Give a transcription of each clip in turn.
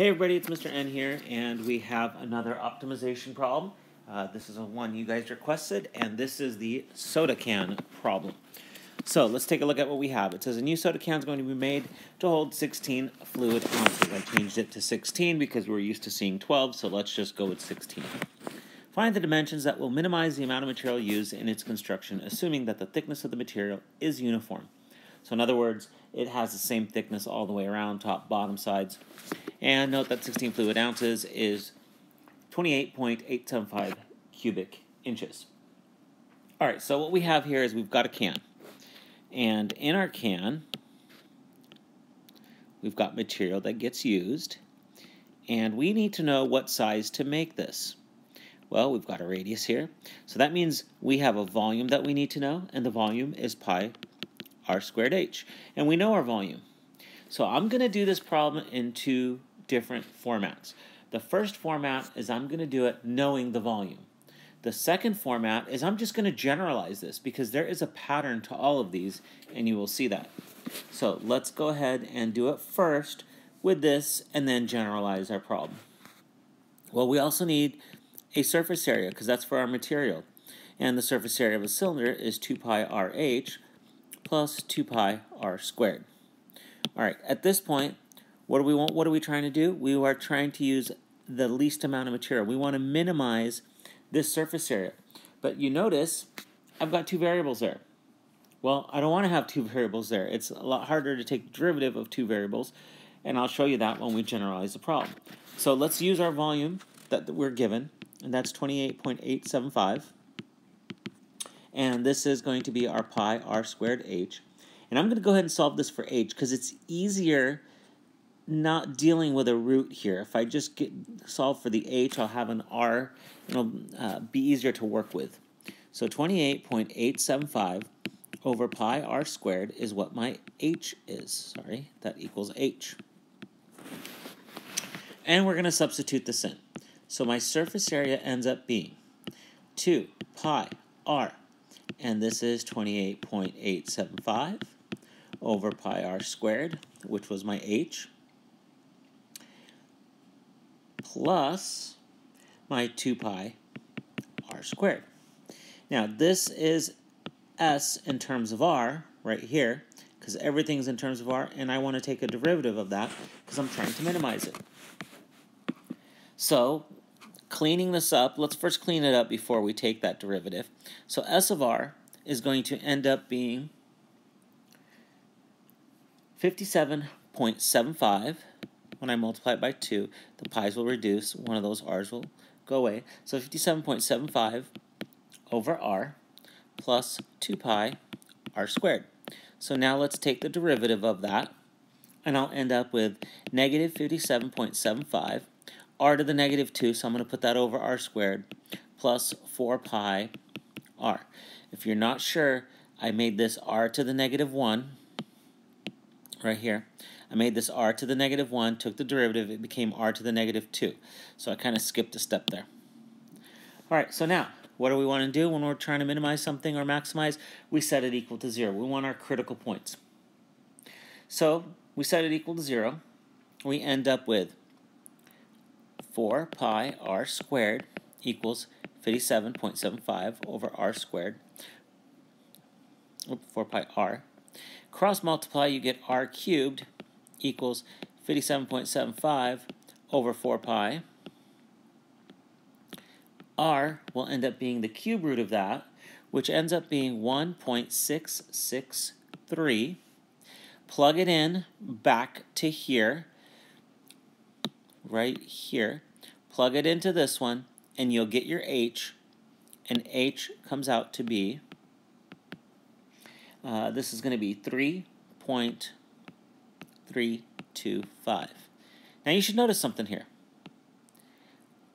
Hey everybody, it's Mr. N here, and we have another optimization problem. Uh, this is a one you guys requested, and this is the soda can problem. So let's take a look at what we have. It says a new soda can is going to be made to hold 16 fluid ounces. I changed it to 16 because we're used to seeing 12, so let's just go with 16. Find the dimensions that will minimize the amount of material used in its construction, assuming that the thickness of the material is uniform. So in other words, it has the same thickness all the way around, top, bottom, sides. And note that 16 fluid ounces is 28.875 cubic inches. All right, so what we have here is we've got a can. And in our can, we've got material that gets used. And we need to know what size to make this. Well, we've got a radius here. So that means we have a volume that we need to know, and the volume is pi r squared h. And we know our volume. So I'm going to do this problem in two different formats. The first format is I'm going to do it knowing the volume. The second format is I'm just going to generalize this because there is a pattern to all of these and you will see that. So let's go ahead and do it first with this and then generalize our problem. Well, we also need a surface area because that's for our material. And the surface area of a cylinder is 2 pi rh plus 2 pi r squared. All right, at this point, what do we want? What are we trying to do? We are trying to use the least amount of material. We want to minimize this surface area. But you notice I've got two variables there. Well, I don't want to have two variables there. It's a lot harder to take the derivative of two variables, and I'll show you that when we generalize the problem. So let's use our volume that we're given, and that's 28.875 and this is going to be our pi r squared h. And I'm going to go ahead and solve this for h because it's easier not dealing with a root here. If I just get solve for the h, I'll have an r, it'll uh, be easier to work with. So 28.875 over pi r squared is what my h is. Sorry, that equals h. And we're going to substitute this in. So my surface area ends up being 2 pi r and this is 28.875 over pi r squared, which was my h, plus my 2 pi r squared. Now, this is s in terms of r right here, because everything's in terms of r, and I want to take a derivative of that because I'm trying to minimize it. So cleaning this up, let's first clean it up before we take that derivative. So S of r is going to end up being 57.75. When I multiply it by 2, the pi's will reduce. One of those r's will go away. So 57.75 over r plus 2 pi r squared. So now let's take the derivative of that, and I'll end up with negative 57.75 r to the negative 2, so I'm going to put that over r squared, plus 4 pi r. If you're not sure, I made this r to the negative 1 right here. I made this r to the negative 1, took the derivative, it became r to the negative 2. So I kind of skipped a step there. All right, so now, what do we want to do when we're trying to minimize something or maximize? We set it equal to 0. We want our critical points. So we set it equal to 0. We end up with 4 pi r squared equals 57.75 over r squared, 4 pi r. Cross multiply, you get r cubed equals 57.75 over 4 pi. r will end up being the cube root of that, which ends up being 1.663. Plug it in back to here right here. Plug it into this one, and you'll get your H, and H comes out to be, uh, this is going to be 3.325. Now you should notice something here.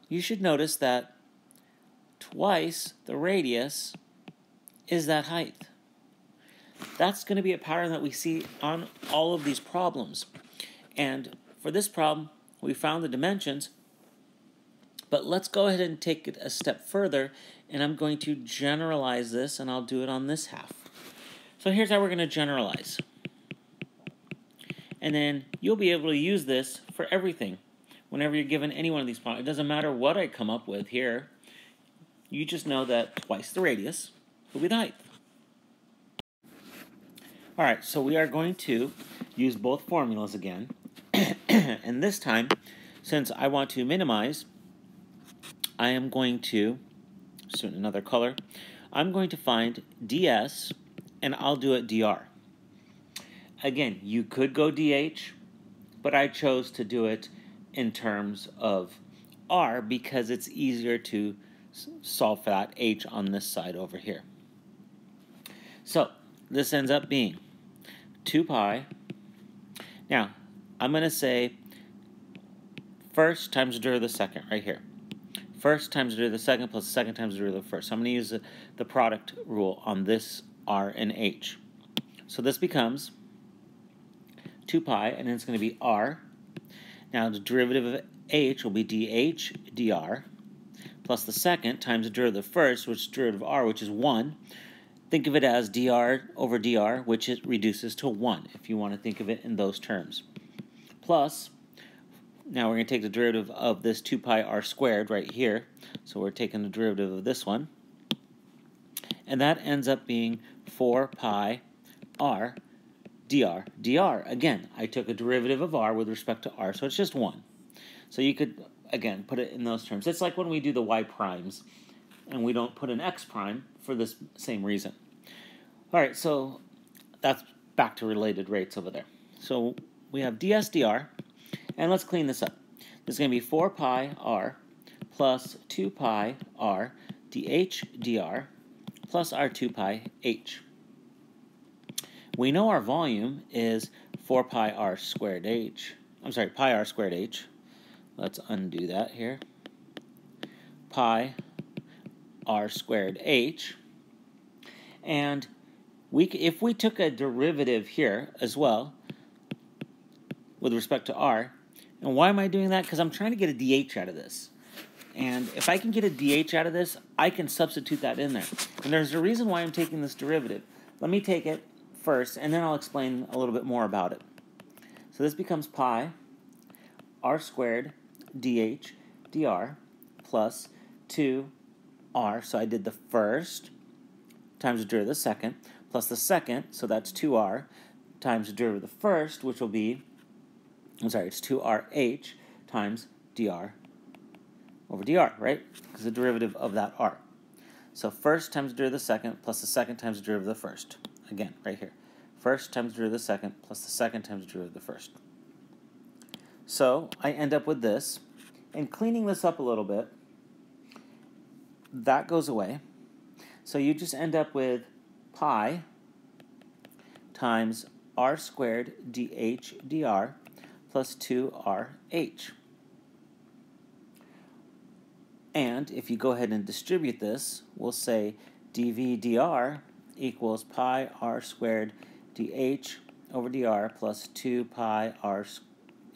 You should notice that twice the radius is that height. That's going to be a pattern that we see on all of these problems. And for this problem, we found the dimensions, but let's go ahead and take it a step further, and I'm going to generalize this, and I'll do it on this half. So here's how we're going to generalize. And then you'll be able to use this for everything. whenever you're given any one of these problems. It doesn't matter what I come up with here. You just know that twice the radius will be the height. All right, so we are going to use both formulas again. and this time, since I want to minimize, I am going to, so another color, I'm going to find ds, and I'll do it dr. Again, you could go dh, but I chose to do it in terms of r because it's easier to solve for that h on this side over here. So this ends up being 2 pi. Now, I'm going to say first times the derivative of the second right here. First times the derivative of the second plus the second times the derivative of the first. So I'm going to use the, the product rule on this r and h. So this becomes 2 pi, and then it's going to be r. Now the derivative of h will be dh dr plus the second times the derivative of the first, which is derivative of r, which is 1. Think of it as dr over dr, which it reduces to 1, if you want to think of it in those terms. Plus, now we're going to take the derivative of this 2 pi r squared right here. So we're taking the derivative of this one. And that ends up being 4 pi r dr. dr, again, I took a derivative of r with respect to r, so it's just 1. So you could, again, put it in those terms. It's like when we do the y primes, and we don't put an x prime for this same reason. All right, so that's back to related rates over there. So we have ds dr, and let's clean this up. This is going to be 4 pi r plus 2 pi r dh dr plus our 2 pi h. We know our volume is 4 pi r squared h. I'm sorry, pi r squared h. Let's undo that here. Pi r squared h. And we, if we took a derivative here as well, with respect to r, and why am I doing that? Because I'm trying to get a dh out of this. And if I can get a dh out of this, I can substitute that in there. And there's a reason why I'm taking this derivative. Let me take it first, and then I'll explain a little bit more about it. So this becomes pi r squared dh dr plus 2r, so I did the first times the derivative of the second, plus the second, so that's 2r, times the derivative of the first, which will be, I'm sorry, it's 2rh times dr over dr, right? Because the derivative of that r. So first times the derivative of the second plus the second times the derivative of the first. Again, right here. First times the derivative of the second plus the second times the derivative of the first. So I end up with this. And cleaning this up a little bit, that goes away. So you just end up with pi times r squared dh dr plus 2rh. And if you go ahead and distribute this, we'll say dv dr equals pi r squared dh over dr plus 2 pi r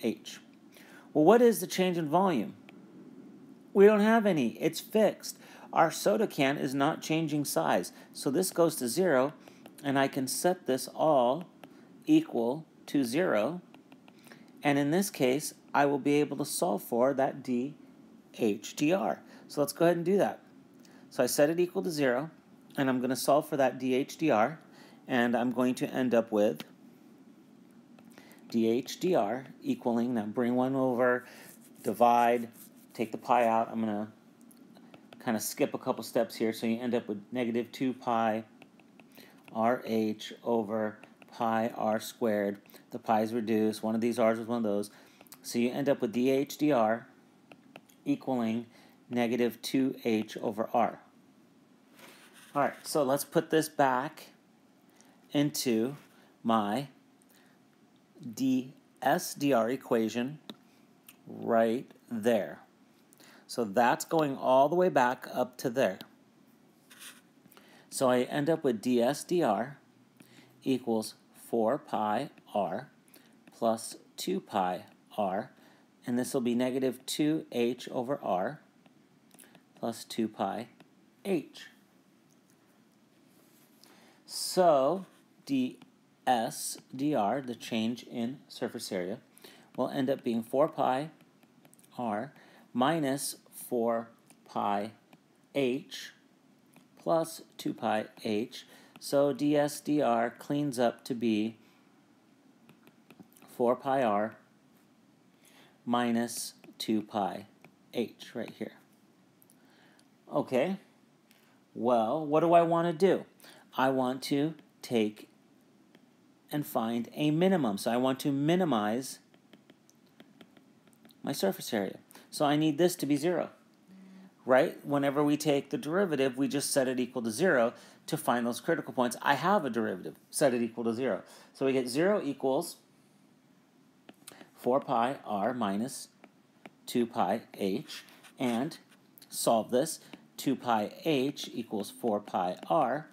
h. Well, what is the change in volume? We don't have any. It's fixed. Our soda can is not changing size. So this goes to 0, and I can set this all equal to 0. And in this case, I will be able to solve for that dhdr. So let's go ahead and do that. So I set it equal to 0, and I'm going to solve for that dhdr, and I'm going to end up with dhdr equaling, now bring one over, divide, take the pi out. I'm going to kind of skip a couple steps here, so you end up with negative 2 pi rh over pi r squared. The pi is reduced. One of these r's was one of those. So you end up with dH dr equaling negative 2h over r. All right, so let's put this back into my ds-dr equation right there. So that's going all the way back up to there. So I end up with ds-dr equals 4 pi r plus 2 pi r, and this will be negative 2h over r plus 2 pi h. So ds dr, the change in surface area, will end up being 4 pi r minus 4 pi h plus 2 pi h. So ds dr cleans up to be 4 pi r minus 2 pi h right here. Okay, well, what do I want to do? I want to take and find a minimum. So I want to minimize my surface area. So I need this to be 0, right? Whenever we take the derivative, we just set it equal to 0 to find those critical points. I have a derivative, set it equal to 0. So we get 0 equals 4 pi r minus 2 pi h, and solve this. 2 pi h equals 4 pi r.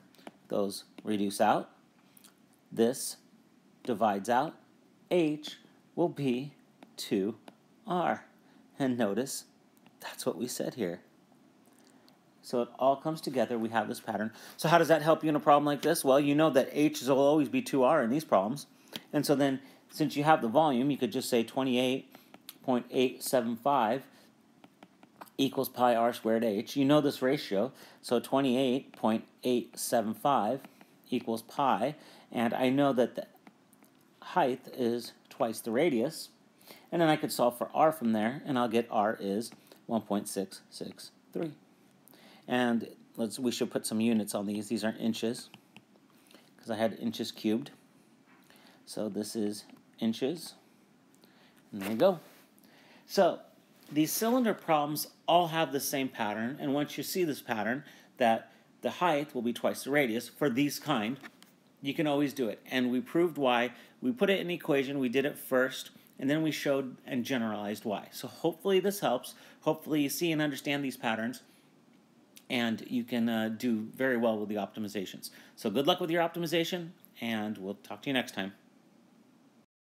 Those reduce out. This divides out. h will be 2r. And notice, that's what we said here. So it all comes together. We have this pattern. So how does that help you in a problem like this? Well, you know that h will always be 2r in these problems. And so then, since you have the volume, you could just say 28.875 equals pi r squared h. You know this ratio, so 28.875 equals pi, and I know that the height is twice the radius, and then I could solve for r from there, and I'll get r is 1.663. And let's we should put some units on these. These aren't inches, because I had inches cubed. So this is inches, and there you go. So these cylinder problems all have the same pattern, and once you see this pattern, that the height will be twice the radius for these kind, you can always do it. And we proved why. We put it in equation, we did it first, and then we showed and generalized why. So hopefully this helps. Hopefully you see and understand these patterns, and you can uh, do very well with the optimizations. So good luck with your optimization, and we'll talk to you next time.